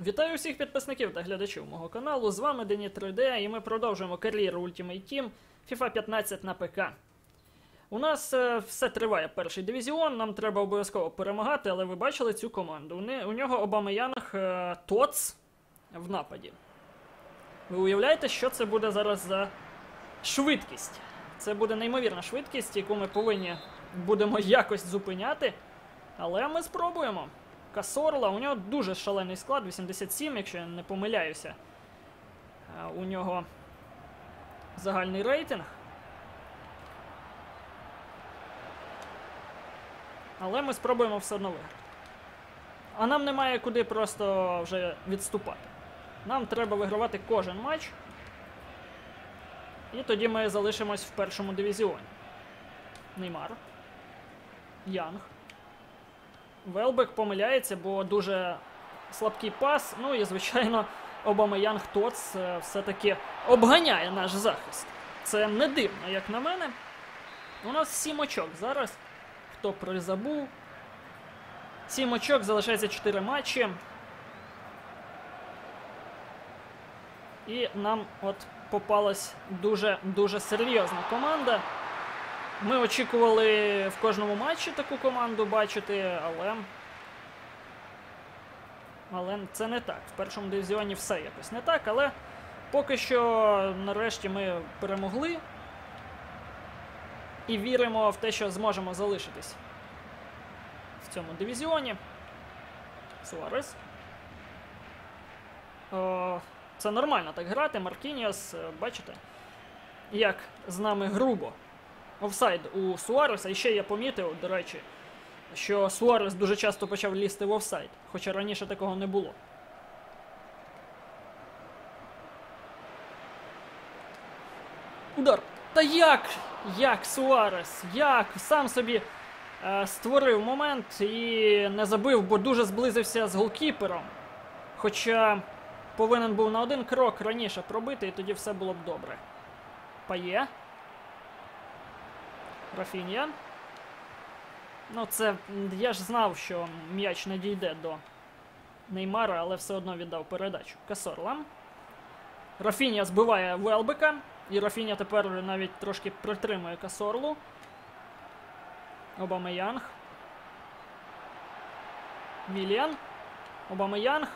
Вітаю всіх підписників та глядачів мого каналу. З вами Дені 3D, і ми продовжуємо кар'єру Ultimate Team FIFA 15 на ПК. У нас е, все триває перший дивізіон, нам треба обов'язково перемагати, але ви бачили цю команду. У, не- у нього Обамеянг е, Тоц в нападі. Ви уявляєте, що це буде зараз за швидкість? Це буде неймовірна швидкість, яку ми повинні будемо якось зупиняти. Але ми спробуємо. Касорла, у нього дуже шалений склад, 87, якщо я не помиляюся. У нього загальний рейтинг. Але ми спробуємо все одно виграти. А нам немає куди просто вже відступати. Нам треба вигравати кожен матч. І тоді ми залишимось в першому дивізіоні. Неймар. Янг. Велбек помиляється, бо дуже слабкий пас. Ну і, звичайно, Обамеянг Тоц е, все-таки обганяє наш захист. Це не дивно, як на мене. У нас сім очок зараз. Хто призабув. Сім очок, залишається 4 матчі. І нам от попалась дуже-дуже серйозна команда. Ми очікували в кожному матчі таку команду бачити, але. Але це не так. В першому дивізіоні все якось не так, але поки що нарешті ми перемогли і віримо в те, що зможемо залишитись в цьому дивізіоні. Суарес. О, це нормально так грати. Маркіньйос, е, бачите, як з нами грубо офсайд у Суареса. І ще я помітив, до речі, що Суарес дуже часто почав лізти в офсайд, хоча раніше такого не було. Удар. Та як? Як Суарес? Як? Сам собі е, створив момент і не забив, бо дуже зблизився з голкіпером. Хоча повинен був на один крок раніше пробити, і тоді все було б добре. Пає. Рафінія. Ну, це. Я ж знав, що м'яч не дійде до Неймара, але все одно віддав передачу. Касорла. Рафінія збиває Велбека. І Рафінія тепер навіть трошки притримує Касорлу. Обамеянг. Вільян. Обамеянг.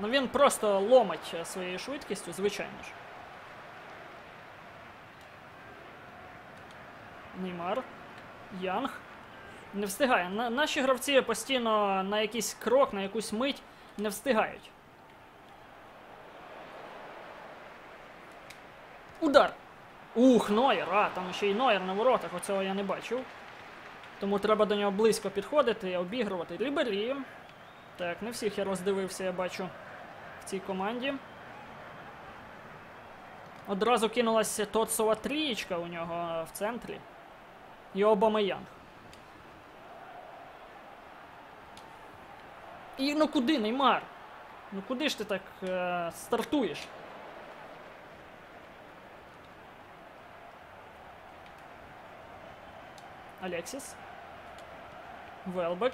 Ну він просто ломить своєю швидкістю, звичайно ж. Неймар. Янг. Не встигає. На, наші гравці постійно на якийсь крок, на якусь мить не встигають. Удар! Ух, Нойер! А, там ще й Нойер на воротах, оцього я не бачив. Тому треба до нього близько підходити, обігрувати. Рібері. Так, не всіх я роздивився, я бачу в цій команді. Одразу кинулася Тотсова трієчка у нього в центрі. І Обамеянг. І ну куди, Неймар? Ну куди ж ти так е, стартуєш? Алексіс. Велбек.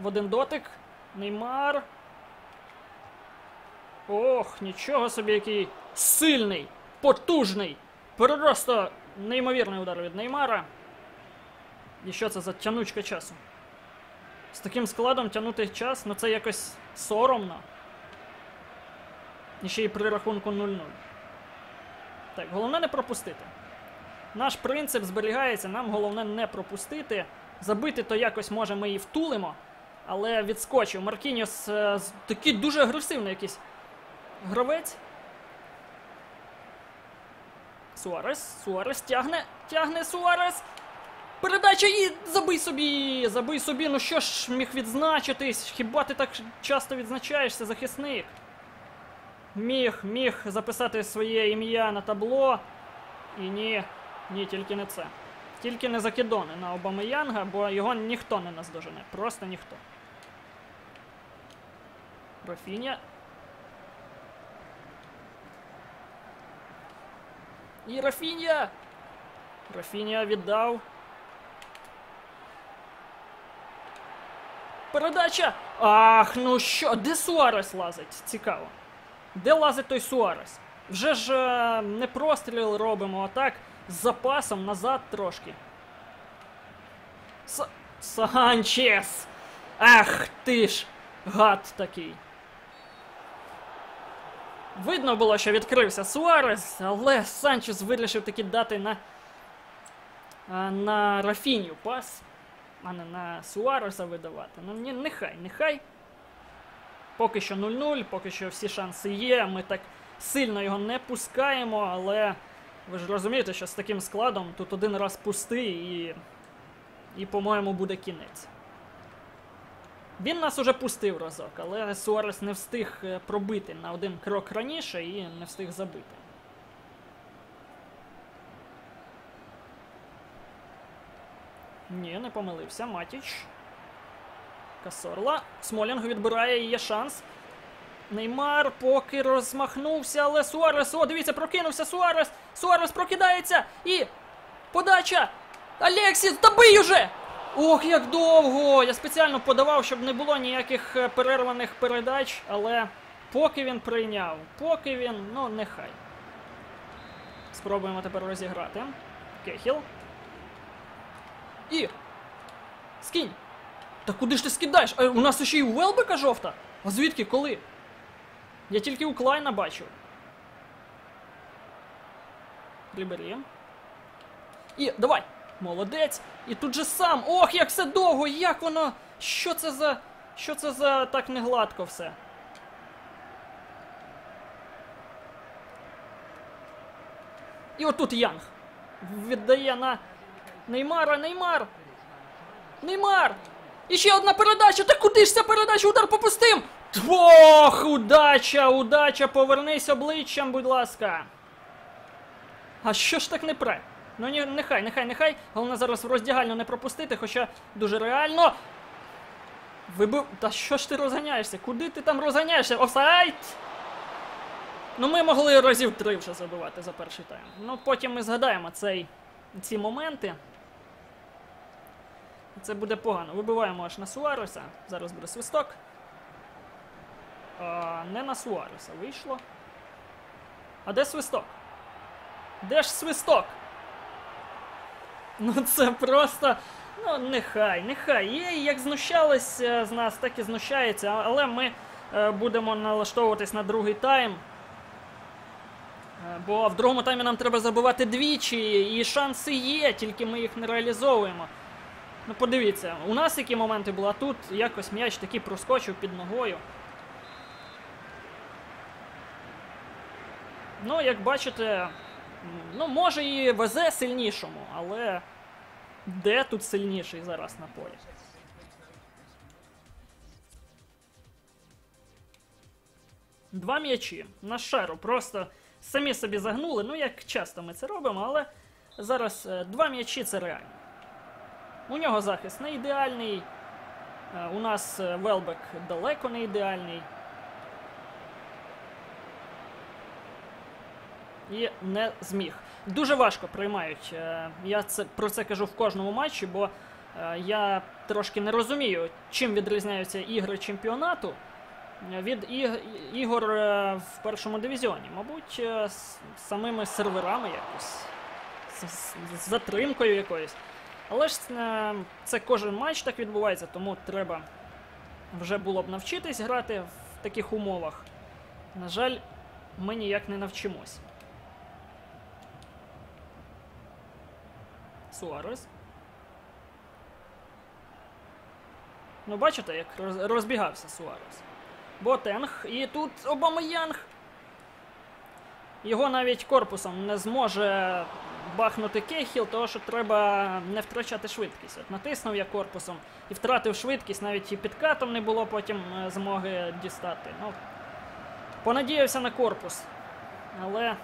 В один дотик. Неймар. Ох, нічого собі, який сильний, потужний. Просто неймовірний удар від Неймара. І що це за тянучка часу? З таким складом тягнути час, ну це якось соромно. І ще й при рахунку 0-0. Так, головне не пропустити. Наш принцип зберігається, нам головне не пропустити. Забити то якось може ми і втулимо, але відскочив. Маркіньйос е, такий дуже агресивний якийсь гравець. Суарес. Суарес тягне. Тягне Суарес. Передача і забий собі! Забий собі, ну що ж міг відзначитись? Хіба ти так часто відзначаєшся, захисник? Міг, міг записати своє ім'я на табло. І ні, ні, тільки не це. Тільки не закидони на Обамеянга, бо його ніхто не наздожене. Просто ніхто. Рафіня. І Рафінія! Рафінія віддав. Передача! Ах, ну що, де Суарес лазить? Цікаво. Де лазить той Суарес? Вже ж е, не простріл робимо, а так з запасом назад трошки. С... Санчес! Ах ти ж! Гад такий. Видно було, що відкрився Суарес, але Санчес вирішив таки дати на, на Рафіню пас, а не на Суареса видавати. Ну ні, нехай, нехай. Поки що 0-0, поки що всі шанси є. Ми так сильно його не пускаємо, але ви ж розумієте, що з таким складом тут один раз пусти і, і по-моєму, буде кінець. Він нас уже пустив разок, але Суарес не встиг е, пробити на один крок раніше і не встиг забити. Ні, не помилився. Матіч. Касорла. Смолінг відбирає, є шанс. Неймар поки розмахнувся, але Суарес. О, дивіться, прокинувся Суарес. Суарес прокидається і. Подача! Алексіс, добий уже! Ох, як довго! Я спеціально подавав, щоб не було ніяких е, перерваних передач, але поки він прийняв, поки він, ну нехай. Спробуємо тепер розіграти. Кехіл. І. Скинь! Та куди ж ти скидаєш? А у нас ще й Велбека жовта? А звідки коли? Я тільки у Клайна бачив. Рибері. І давай! Молодець! І тут же сам! Ох, як все довго! Як воно? Що це за. Що це за так негладко все? І отут Янг. Віддає на Неймара, Неймар! Неймар! І ще одна передача! Та куди ж ця передача? Удар попустим! Ох, удача, удача! Повернись обличчям, будь ласка. А що ж так не пре? Ну ні, нехай, нехай, нехай. Головне зараз в роздягальню не пропустити, хоча дуже реально. Вибив. Та що ж ти розганяєшся? Куди ти там розганяєшся? Офсайд! Ну ми могли разів три вже забивати за перший тайм. Ну потім ми згадаємо цей, ці моменти. Це буде погано. Вибиваємо аж на Суареса. Зараз буде свисток. А, не на Суареса вийшло. А де свисток? Де ж свисток? Ну це просто. Ну, нехай, нехай. Є, як знущались з нас, так і знущається, але ми е, будемо налаштовуватись на другий тайм. Е, Бо в другому таймі нам треба забивати двічі, і шанси є, тільки ми їх не реалізовуємо. Ну, подивіться, у нас які моменти були, а тут якось м'яч такий проскочив під ногою. Ну, як бачите, ну, може і везе сильнішому, але де тут сильніший зараз на полі? Два м'ячі на шару. Просто самі собі загнули. Ну, як часто ми це робимо, але зараз е, два м'ячі це реально. У нього захист не ідеальний. е, У нас е, Велбек далеко не ідеальний. І не зміг. Дуже важко приймають. е, Я це, про це кажу в кожному матчі, бо е, я трошки не розумію, чим відрізняються ігри чемпіонату е, від ігор в першому дивізіоні. Мабуть, з самими серверами якось, з, затримкою якоюсь. Але ж це кожен матч так відбувається, тому треба вже було б навчитись грати в таких умовах. На жаль, ми ніяк не навчимось. Суарес. Ну, бачите, як розбігався Суарес. Ботенг. І тут Обамаянг. Його навіть корпусом не зможе бахнути Кехіл, тому що треба не втрачати швидкість. От натиснув я корпусом і втратив швидкість, навіть і підкатом не було потім е, змоги дістати. Ну, понадіявся на корпус. Але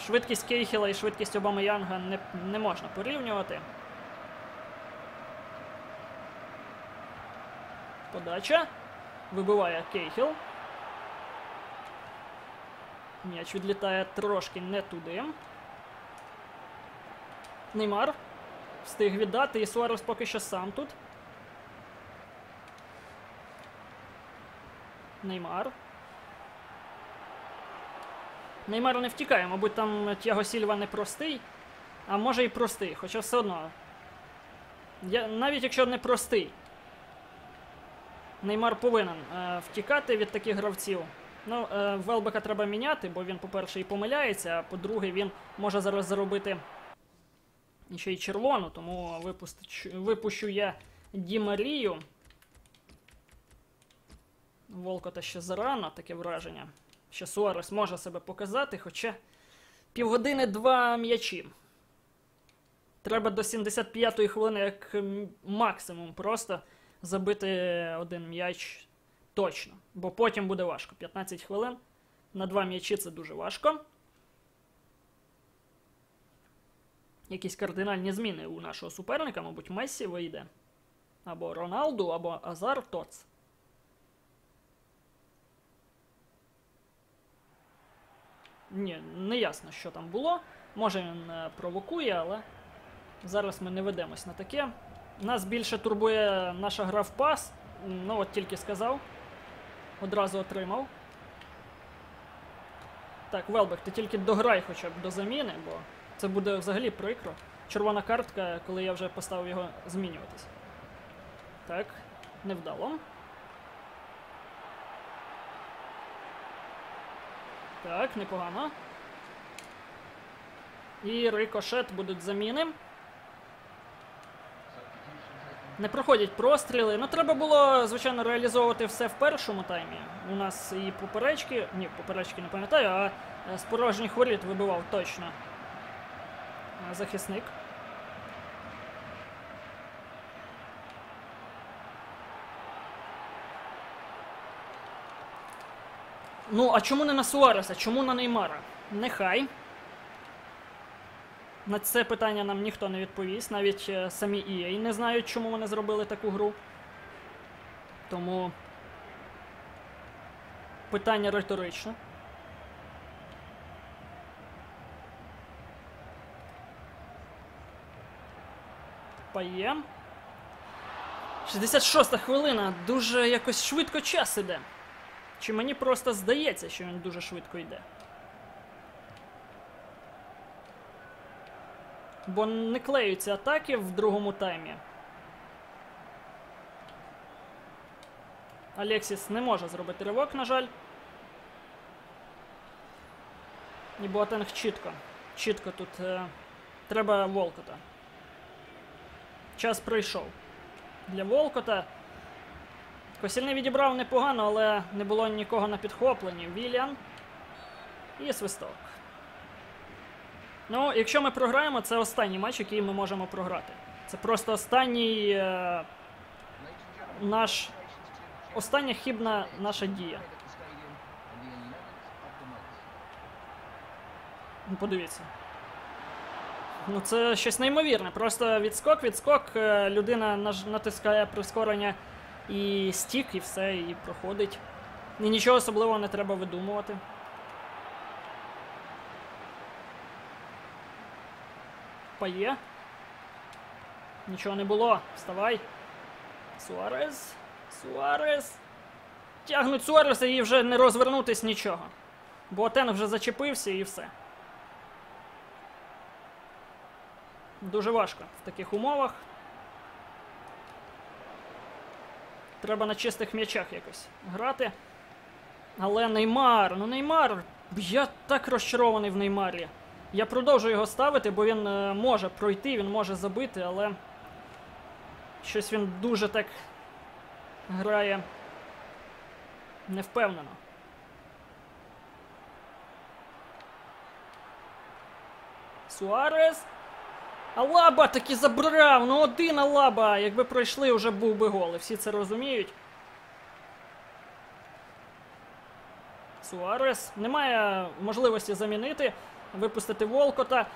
швидкість Кейхіла і швидкість Обамаянга не, не можна порівнювати. Подача. Вибиває Кейхіл. М'яч відлітає трошки не туди. Неймар встиг віддати, і Суарес поки що сам тут. Неймар. Неймар не втікає, мабуть, там Тяго Сільва не простий, а може і простий, хоча все одно. Я, навіть якщо не простий, Неймар повинен е, втікати від таких гравців. Ну, е, Велбека треба міняти, бо він, по-перше, і помиляється, а по-друге, він може зараз заробити ще й червону, тому випустич, випущу я Ді Марію. Волкота ще зарано, таке враження. Ще Суарес може себе показати, хоча півгодини два м'ячі. Треба до 75-ї хвилини, як максимум, просто забити один м'яч точно. Бо потім буде важко. 15 хвилин на два м'ячі це дуже важко. Якісь кардинальні зміни у нашого суперника, мабуть, Мессі вийде. Або Роналду, або Азар Тоц. Ні, не ясно, що там було. Може він е, провокує, але зараз ми не ведемось на таке. Нас більше турбує наша гра в пас. Ну, от тільки сказав. Одразу отримав. Так, Велбек, ти тільки дограй хоча б до заміни, бо це буде взагалі прикро. Червона картка, коли я вже поставив його змінюватись. Так, невдало. Так, непогано. І рикошет будуть заміни. Не проходять простріли. Ну, треба було, звичайно, реалізовувати все в першому таймі. У нас і поперечки. Ні, поперечки не пам'ятаю, а е, з порожніх воріт вибивав точно. е, Захисник. Ну, а чому не на Суареса? Чому на Неймара? Нехай. На це питання нам ніхто не відповість, навіть е, самі EA не знають, чому вони зробили таку гру. Тому питання риторичне. Пає. 66 хвилина. Дуже якось швидко час іде. Чи мені просто здається, що він дуже швидко йде? Бо не клеються атаки в другому таймі. Алексіс не може зробити ривок, на жаль. І Боатенг чітко. Чітко тут е, треба Волкота. Час прийшов. Для Волкота. Косільний відібрав непогано, але не було нікого на підхопленні. Вільян. І свисток. Ну, якщо ми програємо, це останній матч, який ми можемо програти. Це просто останній е, наш. Остання хібна наша дія. Ну, подивіться. Ну, це щось неймовірне. Просто відскок, відскок, е, людина натискає прискорення і стік, і все, і проходить. І нічого особливого не треба видумувати. Пайє. Нічого не було. Вставай. Суарес. Суарес. Тягнуть Суареса і вже не розвернутись нічого. Боатенг вже зачепився і все. Дуже важко в таких умовах. Треба на чистих м'ячах якось грати. Але Неймар, ну Неймар. Я так розчарований в Неймарі. Я продовжую його ставити, бо він е, може пройти, він може забити, але щось він дуже так грає невпевнено. Суарес. Алаба таки забрав. Ну один Алаба. Якби пройшли, вже був би гол. І всі це розуміють. Суарес. Немає можливості замінити. Випустити Волкота.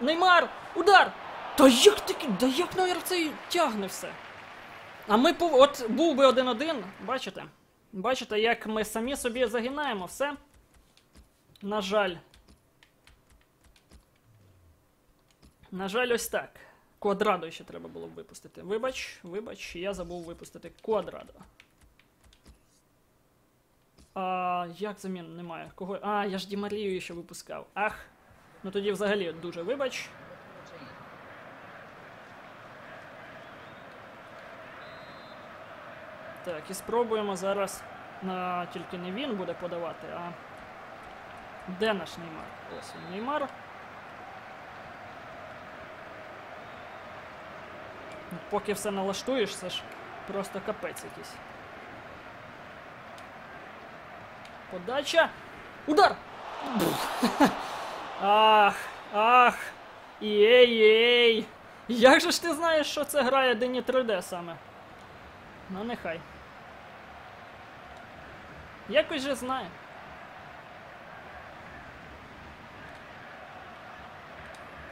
Неймар! Удар! Та як таки? Да як Нойер цей тягне все? А ми. От був би один-один, бачите? Бачите, як ми самі собі загинаємо все. На жаль. На жаль, ось так. Квадрадо ще треба було випустити. Вибач, вибач, я забув випустити квадрадо. А як замін немає? Кого? А, я ж Ді Марію ще випускав. Ах. Ну тоді взагалі дуже вибач. Так, і спробуємо зараз. На, тільки не він буде подавати, а. Де наш Неймар? Ось він Неймар. Поки все налаштуєш, це ж просто капець якийсь. Подача. Удар! Ах, ах. Єй, єй. Як же ж ти знаєш, що це грає Дені 3D саме? Ну, нехай. Якось же знає.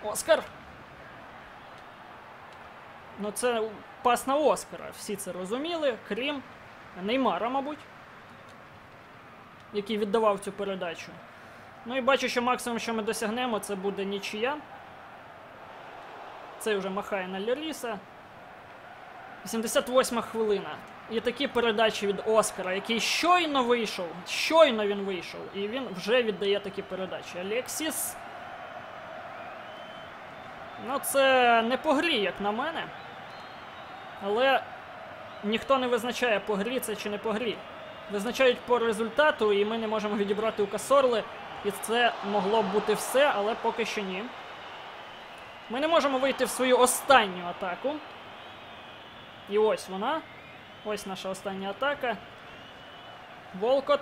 Оскар! Ну, це пас на Оскара. Всі це розуміли, крім Неймара, мабуть, який віддавав цю передачу. Ну і бачу, що максимум, що ми досягнемо, це буде нічия. Цей вже махає на Леріса. 88 хвилина. І такі передачі від Оскара, який щойно вийшов. Щойно він вийшов. І він вже віддає такі передачі. Алексіс. Ну, це не по грі, як на мене. Але ніхто не визначає, по грі це чи не по грі. Визначають по результату, і ми не можемо відібрати у Касорли. І це могло б бути все, але поки що ні. Ми не можемо вийти в свою останню атаку. І ось вона. Ось наша остання атака. Волкот.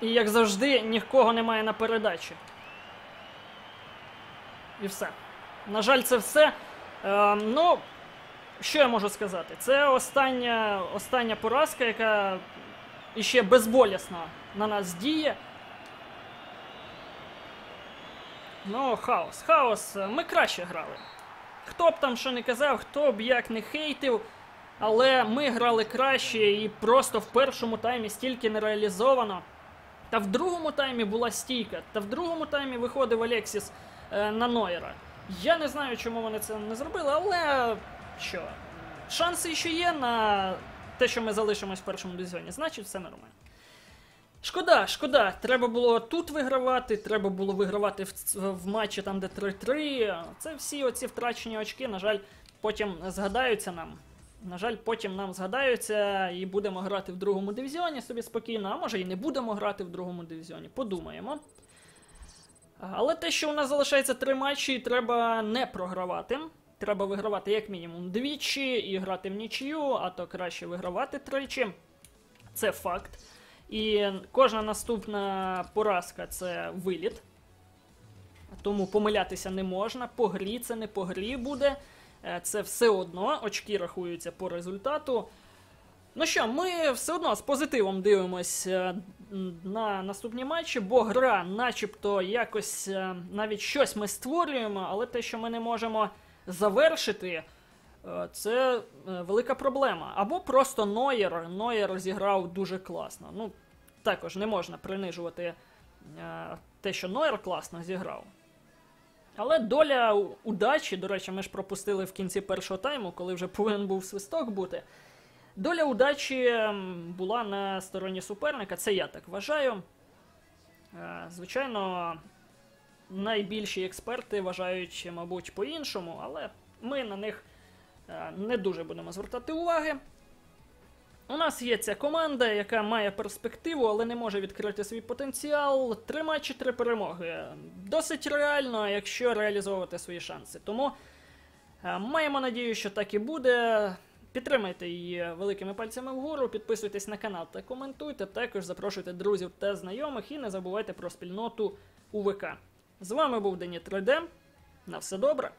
І як завжди, нікого немає на передачі. І все. На жаль, це все. Е, ну, що я можу сказати? Це остання, остання поразка, яка іще безболісно на нас діє. Ну, хаос, хаос. Ми краще грали. Хто б там що не казав, хто б як не хейтив, але ми грали краще і просто в першому таймі стільки не реалізовано. Та в другому таймі була стійка, та в другому таймі виходив Алексіс е, на Нойера. Я не знаю, чому вони це не зробили, але що? Шанси ще є на те, що ми залишимось в першому дивізіоні, значить все нормально. Шкода, шкода. Треба було тут вигравати, треба було вигравати в, в матчі там, де 3-3. Це всі оці втрачені очки, на жаль, потім згадаються нам. На жаль, потім нам згадаються і будемо грати в другому дивізіоні собі спокійно, а може і не будемо грати в другому дивізіоні. Подумаємо. Але те, що у нас залишається три матчі, треба не програвати. Треба вигравати як мінімум двічі і грати в нічию, а то краще вигравати тричі. Це факт. І кожна наступна поразка це виліт. Тому помилятися не можна. По грі це не по грі буде. Е, Це все одно очки рахуються по результату. Ну що, ми все одно з позитивом дивимося на наступні матчі, бо гра, начебто, якось е, навіть щось ми створюємо, але те, що ми не можемо завершити, е, це е, велика проблема. Або просто Нойер. Нойер зіграв дуже класно. Ну, також не можна принижувати е, те, що Нойер класно зіграв. Але доля удачі, до речі, ми ж пропустили в кінці першого тайму, коли вже повинен був свисток бути. Доля удачі була на стороні суперника, це я так вважаю. Е, Звичайно, найбільші експерти вважають, мабуть, по-іншому, але ми на них е, не дуже будемо звертати уваги. У нас є ця команда, яка має перспективу, але не може відкрити свій потенціал. Три матчі, три перемоги. Досить реально, якщо реалізовувати свої шанси. Тому е, маємо надію, що так і буде. Підтримайте її великими пальцями вгору, підписуйтесь на канал та коментуйте. Також запрошуйте друзів та знайомих і не забувайте про спільноту УВК. З вами був Дені 3D. На все добре.